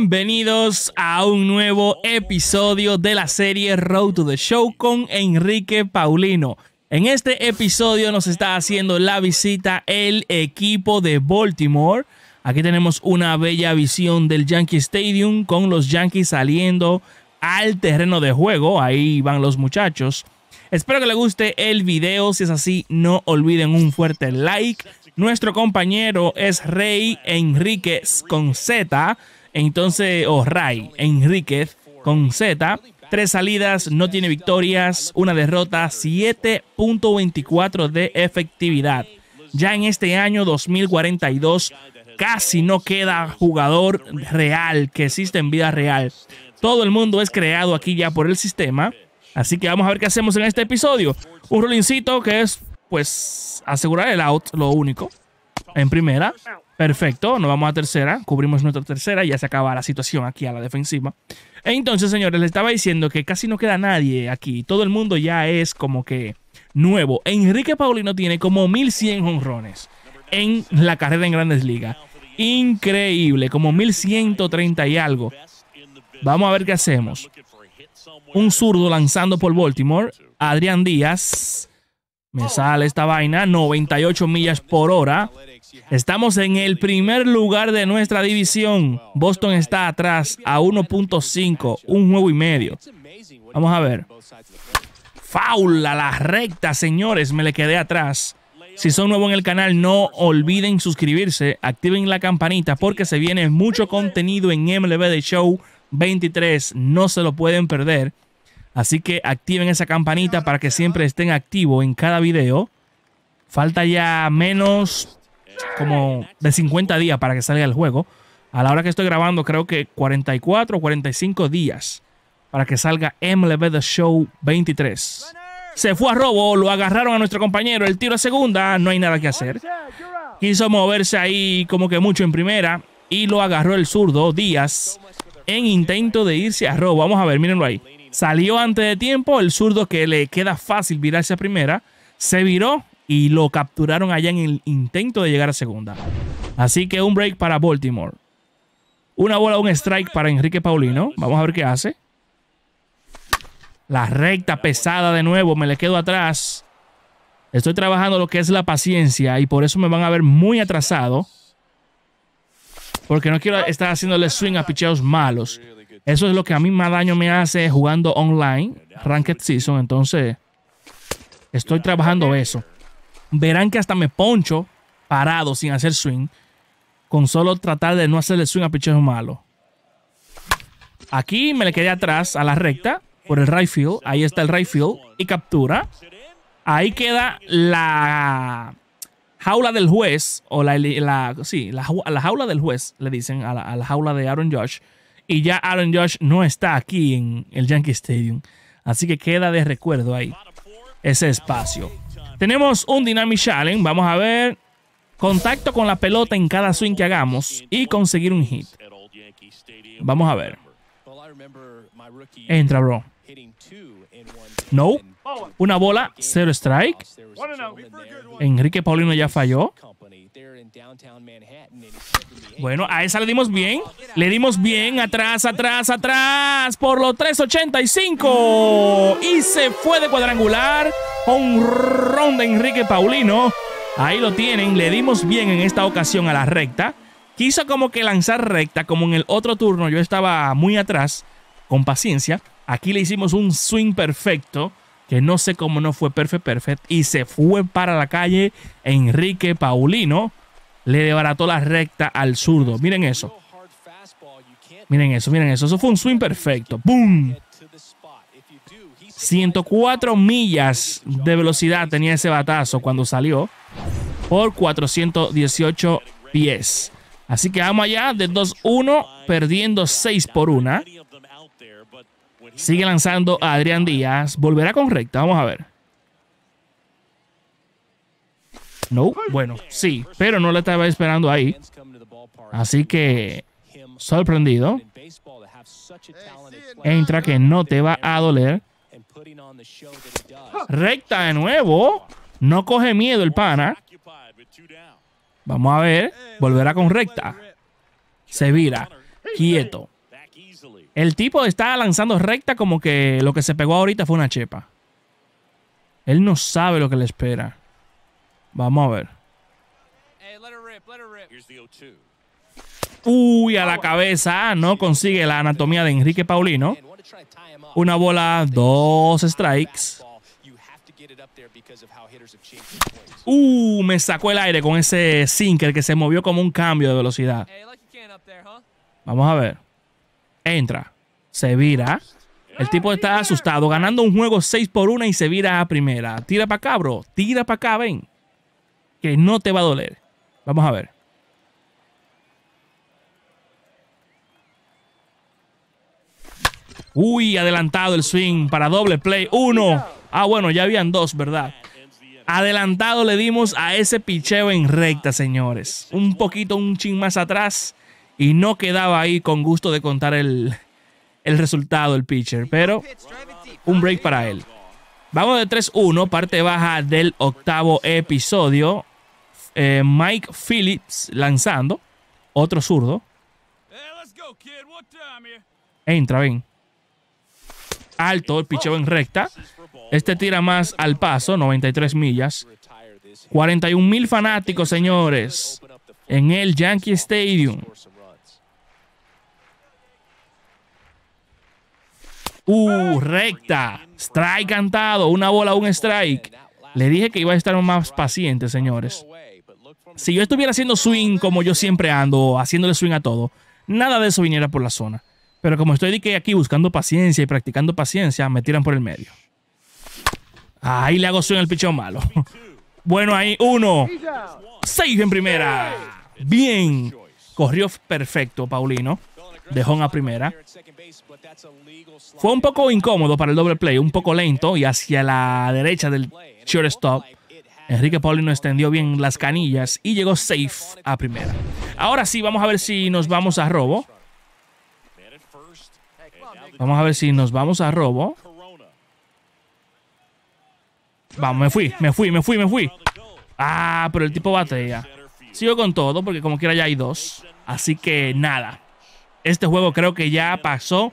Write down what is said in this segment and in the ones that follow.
Bienvenidos a un nuevo episodio de la serie Road to the Show con Enrique Paulino. En este episodio nos está haciendo la visita el equipo de Baltimore. Aquí tenemos una bella visión del Yankee Stadium con los Yankees saliendo al terreno de juego. Ahí van los muchachos. Espero que les guste el video. Si es así, no olviden un fuerte like. Nuestro compañero es Rey Enríquez con Z. Entonces, o Ray Enríquez con Z. Tres salidas, no tiene victorias, una derrota, 7.24 de efectividad. Ya en este año 2042 casi no queda jugador real que existe en vida real. Todo el mundo es creado aquí ya por el sistema. Así que vamos a ver qué hacemos en este episodio. Un rollincito que es, pues, asegurar el out, lo único. En primera. Perfecto, nos vamos a tercera. Cubrimos nuestra tercera y ya se acaba la situación aquí a la defensiva. Entonces, señores, les estaba diciendo que casi no queda nadie aquí. Todo el mundo ya es como que nuevo. Enrique Paulino tiene como 1100 honrones en la carrera en Grandes Ligas. Increíble, como 1130 y algo. Vamos a ver qué hacemos. Un zurdo lanzando por Baltimore. Adrián Díaz. Me sale esta vaina. 98 millas por hora. Estamos en el primer lugar de nuestra división. Boston está atrás a 1.5, un juego y medio. Vamos a ver. Foul a la recta, señores. Me le quedé atrás. Si son nuevos en el canal, no olviden suscribirse, activen la campanita porque se viene mucho contenido en MLB The Show 23. No se lo pueden perder. Así que activen esa campanita para que siempre estén activos en cada video. Falta ya menos como de 50 días para que salga el juego. A la hora que estoy grabando, creo que 44 o 45 días para que salga MLB The Show 23. Se fue a robo, lo agarraron a nuestro compañero, el tiro a segunda, no hay nada que hacer. Quiso moverse ahí como que mucho en primera y lo agarró el zurdo Díaz en intento de irse a robo. Vamos a ver, mírenlo ahí. Salió antes de tiempo, el zurdo que le queda fácil virarse a primera, se viró y lo capturaron allá en el intento de llegar a segunda. Así que un break para Baltimore. Una bola, un strike para Enrique Paulino. Vamos a ver qué hace. La recta pesada de nuevo, me le quedo atrás. Estoy trabajando lo que es la paciencia y por eso me van a ver muy atrasado. Porque no quiero estar haciéndole swing a picheos malos. Eso es lo que a mí más daño me hace jugando online, Ranked Season. Entonces, estoy trabajando eso verán que hasta me poncho parado sin hacer swing, con solo tratar de no hacerle swing a picheo malo. Aquí me le quedé atrás a la recta por el right field. Ahí está el right field y captura. Ahí queda la jaula del juez, o la, la sí, la, jaula del juez, le dicen, a la, a la jaula de Aaron Josh. Y ya Aaron Josh no está aquí en el Yankee Stadium. Así que queda de recuerdo ahí ese espacio. Tenemos un Dynamic Challenge. Vamos a ver. Contacto con la pelota en cada swing que hagamos y conseguir un hit. Vamos a ver. Entra, bro. No. Una bola, cero strike. Enrique Paulino ya falló. Bueno, a esa le dimos bien. Le dimos bien. Atrás, atrás, atrás. Por los 385. Y se fue de cuadrangular. Un ron de Enrique Paulino. Ahí lo tienen. Le dimos bien en esta ocasión a la recta. Quiso como que lanzar recta. Como en el otro turno yo estaba muy atrás. Con paciencia. Aquí le hicimos un swing perfecto que no sé cómo no fue perfect perfect y se fue para la calle Enrique Paulino le desbarató la recta al zurdo. Miren eso. Miren eso, miren eso. Eso fue un swing perfecto. ¡Boom! 104 millas de velocidad tenía ese batazo cuando salió por 418 pies. Así que vamos allá de 2-1, perdiendo 6 por 1. Sigue lanzando a Adrián Díaz. Volverá con recta. Vamos a ver. No, bueno, sí, pero no le estaba esperando ahí. Así que, sorprendido. Entra que no te va a doler. Recta de nuevo. No coge miedo el pana. Vamos a ver. Volverá con recta. Se vira. quieto. El tipo está lanzando recta como que lo que se pegó ahorita fue una chepa. Él no sabe lo que le espera. Vamos a ver. Uy, a la cabeza. No consigue la anatomía de Enrique Paulino. Una bola, dos strikes. Uh, me sacó el aire con ese sinker que se movió como un cambio de velocidad. Vamos a ver. Entra. Se vira. El tipo está asustado, ganando un juego 6 por 1 y se vira a primera. Tira para acá, bro. Tira para acá, ven. Que no te va a doler. Vamos a ver. Uy, adelantado el swing para doble play. Uno. Ah, bueno, ya habían dos, ¿verdad? Adelantado le dimos a ese picheo en recta, señores. Un poquito, un chin más atrás. Y no quedaba ahí con gusto de contar el, el resultado el pitcher. Pero un break para él. Vamos de 3-1, parte baja del octavo episodio. Eh, Mike Phillips lanzando. Otro zurdo. Entra, ven alto, el picheo en recta. Este tira más al paso, 93 millas. 41 mil fanáticos, señores, en el Yankee Stadium. Uh, recta. Strike cantado. Una bola, un strike. Le dije que iba a estar más paciente, señores. Si yo estuviera haciendo swing como yo siempre ando, haciéndole swing a todo, nada de eso viniera por la zona. Pero como estoy aquí buscando paciencia y practicando paciencia, me tiran por el medio. Ahí le hago sueño al pichón malo. Bueno, ahí uno. Seis en primera. Bien. Corrió perfecto, Paulino. Dejó a primera. Fue un poco incómodo para el doble play, un poco lento y hacia la derecha del shortstop. Enrique Paulino extendió bien las canillas y llegó safe a primera. Ahora sí, vamos a ver si nos vamos a robo. Vamos a ver si nos vamos a robo. Vamos, me fui, me fui, me fui, me fui. Ah, pero el tipo batea. Sigo con todo porque como quiera ya hay dos. Así que nada. Este juego creo que ya pasó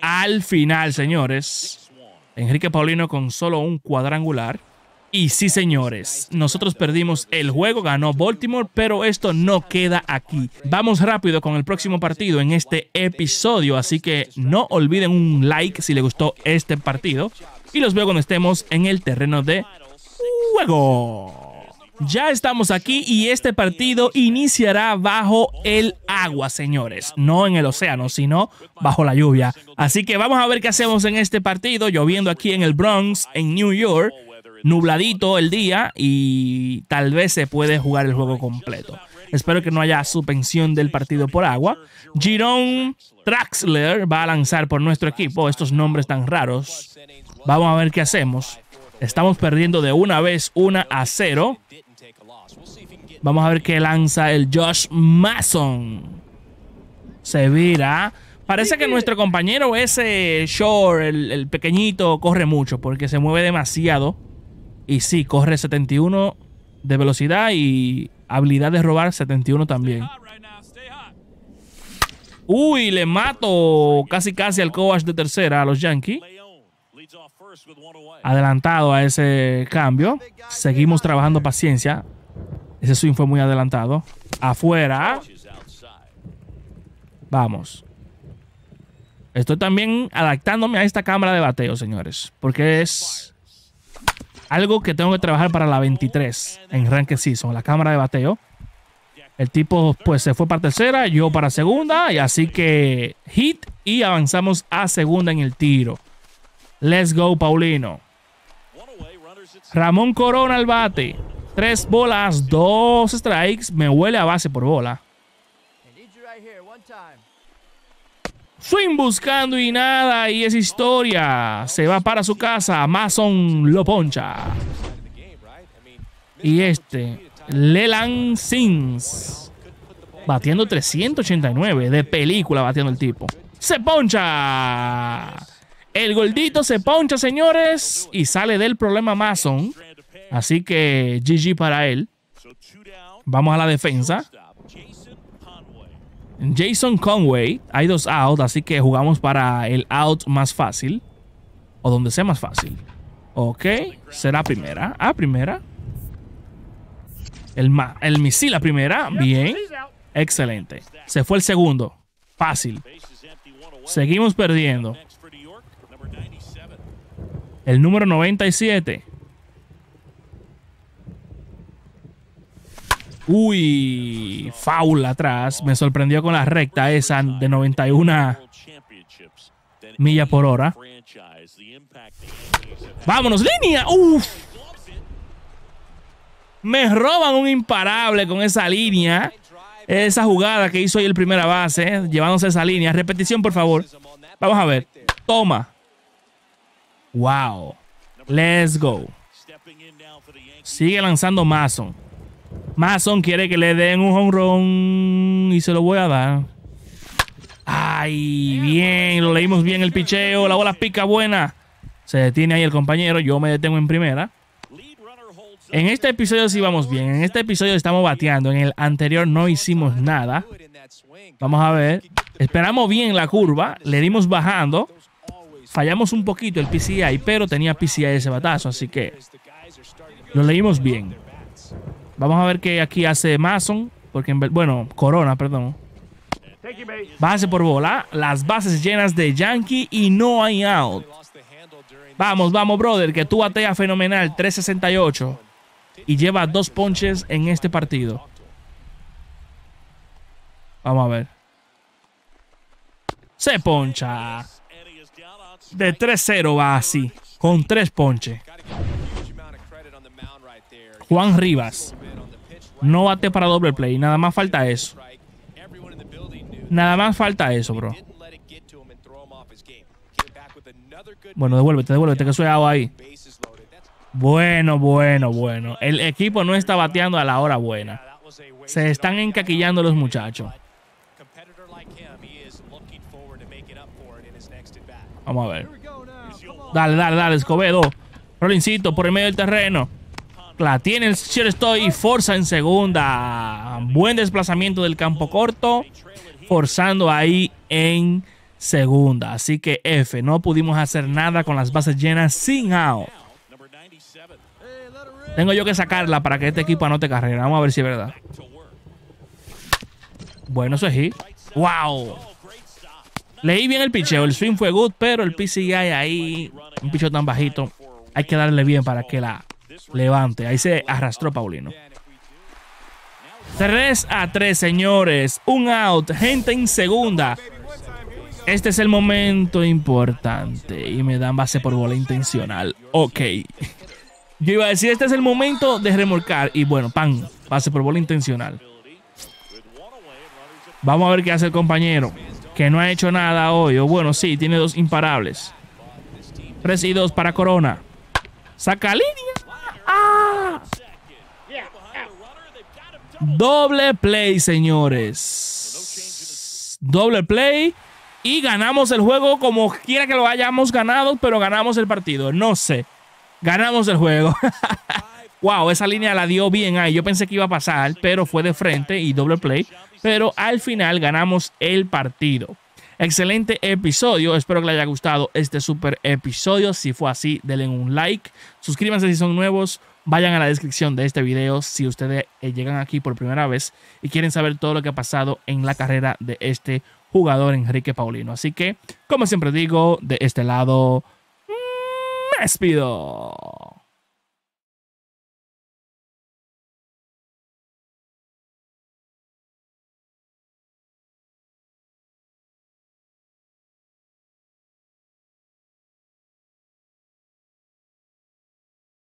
al final, señores. Enrique Paulino con solo un cuadrangular. Y sí, señores, nosotros perdimos el juego, ganó Baltimore, pero esto no queda aquí. Vamos rápido con el próximo partido en este episodio, así que no olviden un like si les gustó este partido. Y los veo cuando estemos en el terreno de juego. Ya estamos aquí y este partido iniciará bajo el agua, señores. No en el océano, sino bajo la lluvia. Así que vamos a ver qué hacemos en este partido, lloviendo aquí en el Bronx, en New York nubladito el día y tal vez se puede jugar el juego completo. Espero que no haya suspensión del partido por agua. Jerome Traxler va a lanzar por nuestro equipo. Estos nombres tan raros. Vamos a ver qué hacemos. Estamos perdiendo de una vez, una a cero. Vamos a ver qué lanza el Josh Mason. Se vira. Parece que nuestro compañero ese Shore, el, el pequeñito, corre mucho porque se mueve demasiado. Y sí, corre 71 de velocidad y habilidad de robar 71 también. Uy, le mato casi casi al coach de tercera a los Yankees. Adelantado a ese cambio. Seguimos trabajando paciencia. Ese swing fue muy adelantado. Afuera. Vamos. Estoy también adaptándome a esta cámara de bateo, señores. Porque es algo que tengo que trabajar para la 23 en Ranked Season, la cámara de bateo. El tipo pues se fue para tercera, yo para segunda y así que hit y avanzamos a segunda en el tiro. Let's go, Paulino. Ramón Corona al bate. Tres bolas, dos strikes. Me huele a base por bola. Swing buscando y nada, y es historia. Se va para su casa. Mason lo poncha. Y este, Leland Sings. Batiendo 389 de película, batiendo el tipo. Se poncha. El gordito se poncha, señores. Y sale del problema Mason. Así que GG para él. Vamos a la defensa. Jason Conway. Hay dos outs, así que jugamos para el out más fácil. O donde sea más fácil. Ok. Será primera. Ah, primera. El, el misil a primera. Bien. Excelente. Se fue el segundo. Fácil. Seguimos perdiendo. El número 97. Uy, foul atrás. Me sorprendió con la recta esa de 91 millas por hora. Vámonos, línea. Uf. Me roban un imparable con esa línea. Esa jugada que hizo ahí el primera base, llevándose esa línea. Repetición, por favor. Vamos a ver. Toma. Wow. Let's go. Sigue lanzando Mason. Mason quiere que le den un honrón y se lo voy a dar. Ay, bien, lo leímos bien el picheo, la bola pica buena. Se detiene ahí el compañero, yo me detengo en primera. En este episodio sí vamos bien, en este episodio estamos bateando, en el anterior no hicimos nada. Vamos a ver, esperamos bien la curva, le dimos bajando. Fallamos un poquito el PCI, pero tenía PCI ese batazo, así que lo leímos bien. Vamos a ver qué aquí hace Mason. Porque, bueno, Corona, perdón. Base por bola. Las bases llenas de Yankee y no hay out. Vamos, vamos, brother, que tú bateas fenomenal. 368. Y lleva dos ponches en este partido. Vamos a ver. Se poncha. De 3-0 va así. Con tres ponches. Juan Rivas. No bate para doble play. Nada más falta eso. Nada más falta eso, bro. Bueno, devuélvete, devuélvete, que soy ahí. Bueno, bueno, bueno. El equipo no está bateando a la hora buena. Se están encaquillando los muchachos. Vamos a ver. Dale, dale, dale, Escobedo. Rolincito por el medio del terreno. La tiene el estoy y forza en segunda. Buen desplazamiento del campo corto. Forzando ahí en segunda. Así que F, no pudimos hacer nada con las bases llenas sin out. Tengo yo que sacarla para que este equipo anote carrera. Vamos a ver si es verdad. Bueno, eso es hit. ¡Wow! Leí bien el picheo. El swing fue good, pero el PCI ahí, un picheo tan bajito, hay que darle bien para que la levante. Ahí se arrastró Paulino. 3 a 3, señores. Un out. Gente en segunda. Este es el momento importante. Y me dan base por bola intencional. Ok. Yo iba a decir, este es el momento de remolcar. Y bueno, pan. Base por bola intencional. Vamos a ver qué hace el compañero. Que no ha hecho nada hoy. O bueno, sí, tiene dos imparables. 3 y 2 para Corona. Saca línea. ¡Ah! Doble play, señores. Doble play. Y ganamos el juego como quiera que lo hayamos ganado, pero ganamos el partido. No sé. Ganamos el juego. wow, esa línea la dio bien ahí. Yo pensé que iba a pasar, pero fue de frente y doble play. Pero al final ganamos el partido. Excelente episodio. Espero que les haya gustado este super episodio. Si fue así, denle un like. Suscríbanse si son nuevos. Vayan a la descripción de este video si ustedes eh, llegan aquí por primera vez y quieren saber todo lo que ha pasado en la carrera de este jugador Enrique Paulino. Así que, como siempre digo, de este lado, me despido.